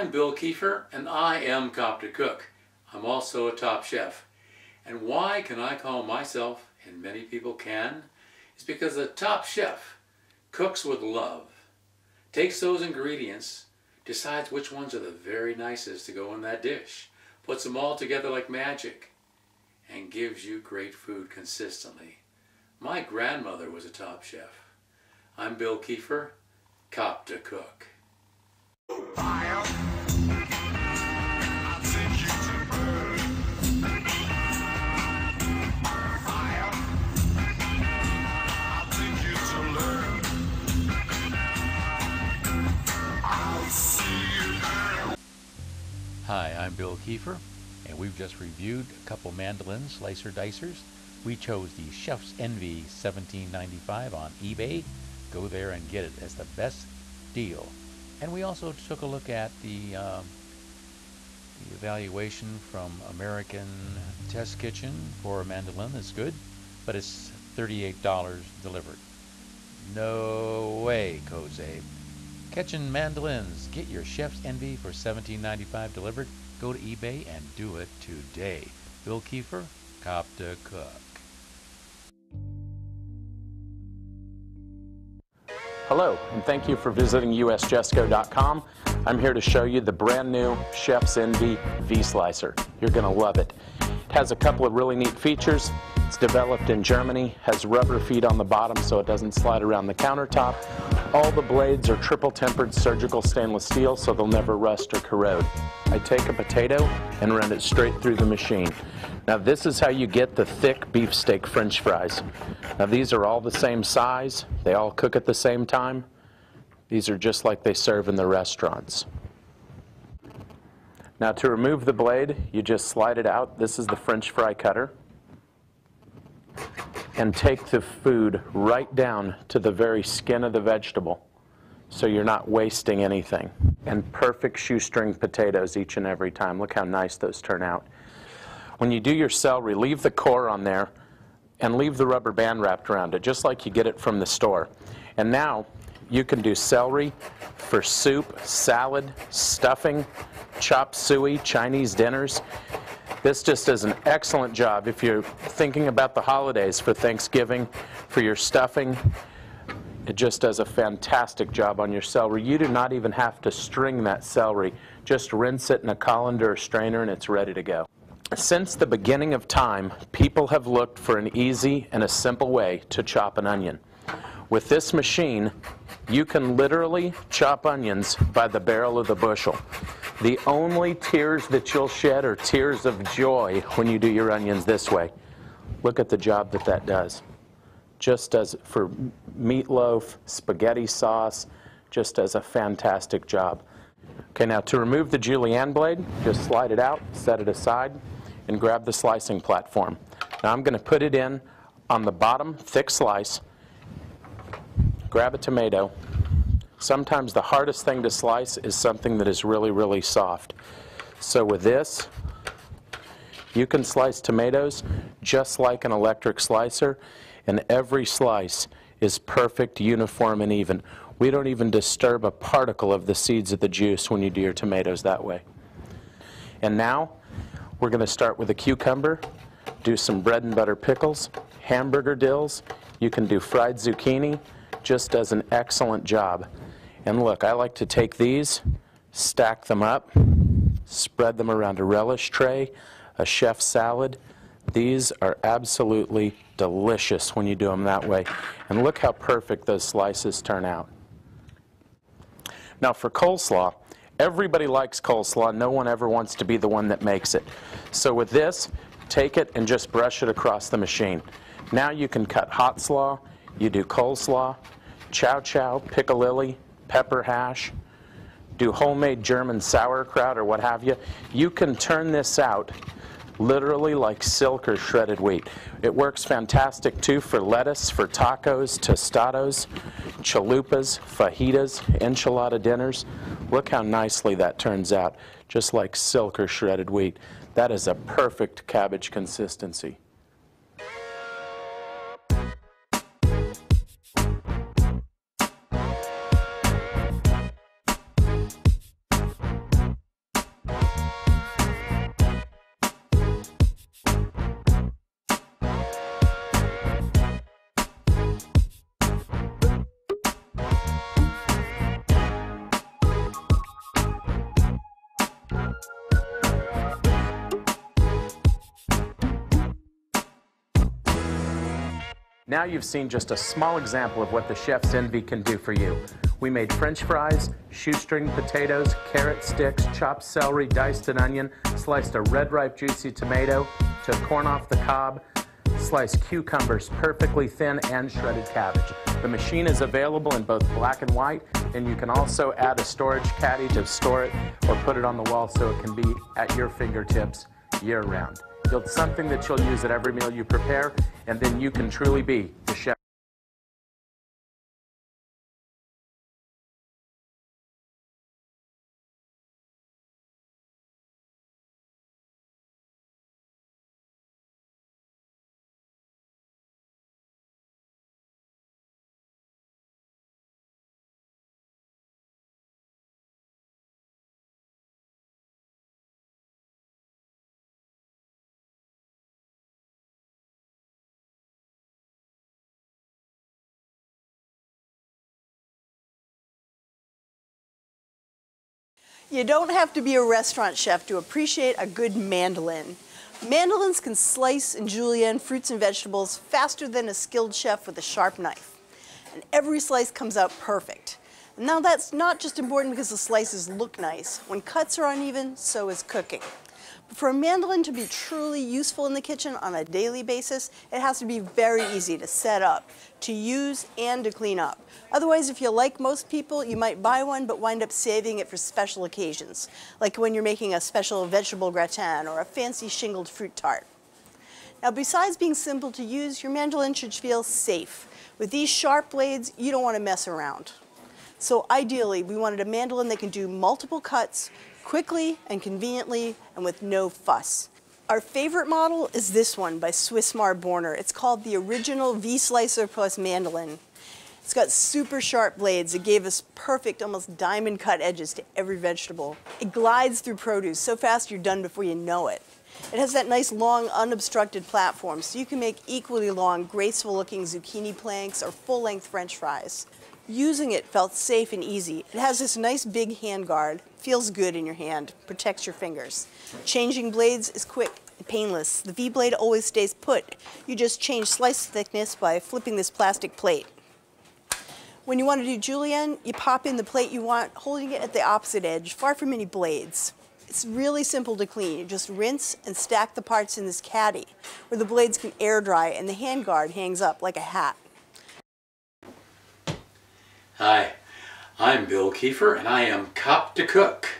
I'm Bill Kiefer and I am Copter Cook. I'm also a top chef. And why can I call myself, and many people can, is because a top chef cooks with love, takes those ingredients, decides which ones are the very nicest to go in that dish, puts them all together like magic, and gives you great food consistently. My grandmother was a top chef. I'm Bill Kiefer, Copter Cook. Hi, I'm Bill Kiefer, and we've just reviewed a couple mandolin slicer dicers. We chose the Chef's Envy 1795 on eBay. Go there and get it as the best deal. And we also took a look at the, um, the evaluation from American Test Kitchen for a mandolin. It's good, but it's $38 delivered. No way, Koze. Catching mandolins. Get your chef's envy for $17.95 delivered. Go to eBay and do it today. Bill Kiefer, Cop to Cook. Hello, and thank you for visiting usjesco.com. I'm here to show you the brand new Chef's Envy V-Slicer. You're going to love it. It has a couple of really neat features. It's developed in Germany, has rubber feet on the bottom so it doesn't slide around the countertop. All the blades are triple tempered surgical stainless steel so they'll never rust or corrode. I take a potato and run it straight through the machine. Now this is how you get the thick beefsteak french fries. Now these are all the same size, they all cook at the same time. These are just like they serve in the restaurants. Now to remove the blade, you just slide it out. This is the french fry cutter and take the food right down to the very skin of the vegetable so you're not wasting anything. And perfect shoestring potatoes each and every time. Look how nice those turn out. When you do your celery, leave the core on there and leave the rubber band wrapped around it, just like you get it from the store. And now you can do celery for soup, salad, stuffing, chop suey, Chinese dinners. This just does an excellent job if you're thinking about the holidays for Thanksgiving, for your stuffing. It just does a fantastic job on your celery. You do not even have to string that celery. Just rinse it in a colander or strainer and it's ready to go. Since the beginning of time, people have looked for an easy and a simple way to chop an onion. With this machine, you can literally chop onions by the barrel of the bushel. The only tears that you'll shed are tears of joy when you do your onions this way. Look at the job that that does. Just does for meatloaf, spaghetti sauce, just does a fantastic job. Okay, now to remove the julienne blade, just slide it out, set it aside, and grab the slicing platform. Now I'm going to put it in on the bottom thick slice, grab a tomato, Sometimes the hardest thing to slice is something that is really, really soft. So with this, you can slice tomatoes just like an electric slicer, and every slice is perfect, uniform, and even. We don't even disturb a particle of the seeds of the juice when you do your tomatoes that way. And now, we're going to start with a cucumber, do some bread and butter pickles, hamburger dills. You can do fried zucchini, just does an excellent job. And look, I like to take these, stack them up, spread them around a relish tray, a chef salad. These are absolutely delicious when you do them that way. And look how perfect those slices turn out. Now for coleslaw, everybody likes coleslaw. No one ever wants to be the one that makes it. So with this, take it and just brush it across the machine. Now you can cut hot slaw, you do coleslaw, chow chow, piccalilli, pepper hash, do homemade German sauerkraut or what have you, you can turn this out literally like silk or shredded wheat. It works fantastic too for lettuce, for tacos, tostados, chalupas, fajitas, enchilada dinners. Look how nicely that turns out, just like silk or shredded wheat. That is a perfect cabbage consistency. Now you've seen just a small example of what the chef's envy can do for you. We made french fries, shoestring potatoes, carrot sticks, chopped celery, diced an onion, sliced a red ripe juicy tomato, took corn off the cob, sliced cucumbers perfectly thin, and shredded cabbage. The machine is available in both black and white, and you can also add a storage caddy to store it or put it on the wall so it can be at your fingertips year round. Build something that you'll use at every meal you prepare, and then you can truly be the chef. You don't have to be a restaurant chef to appreciate a good mandolin. Mandolins can slice and julienne fruits and vegetables faster than a skilled chef with a sharp knife. And every slice comes out perfect. Now that's not just important because the slices look nice. When cuts are uneven, so is cooking. For a mandolin to be truly useful in the kitchen on a daily basis, it has to be very easy to set up, to use, and to clean up. Otherwise, if you're like most people, you might buy one but wind up saving it for special occasions, like when you're making a special vegetable gratin or a fancy shingled fruit tart. Now, besides being simple to use, your mandolin should feel safe. With these sharp blades, you don't want to mess around. So ideally, we wanted a mandolin that can do multiple cuts quickly and conveniently and with no fuss. Our favorite model is this one by Swissmar Borner. It's called the original V-Slicer plus mandolin. It's got super sharp blades that gave us perfect, almost diamond cut edges to every vegetable. It glides through produce so fast you're done before you know it. It has that nice long unobstructed platform so you can make equally long, graceful looking zucchini planks or full length french fries. Using it felt safe and easy. It has this nice big hand guard, feels good in your hand, protects your fingers. Changing blades is quick and painless. The V-blade always stays put. You just change slice thickness by flipping this plastic plate. When you want to do julienne, you pop in the plate you want, holding it at the opposite edge, far from any blades. It's really simple to clean. You just rinse and stack the parts in this caddy, where the blades can air dry and the handguard hangs up like a hat. Hi, I'm Bill Kiefer and I am Cop to Cook.